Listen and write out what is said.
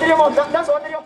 ってるよもうダンス終わってるよ。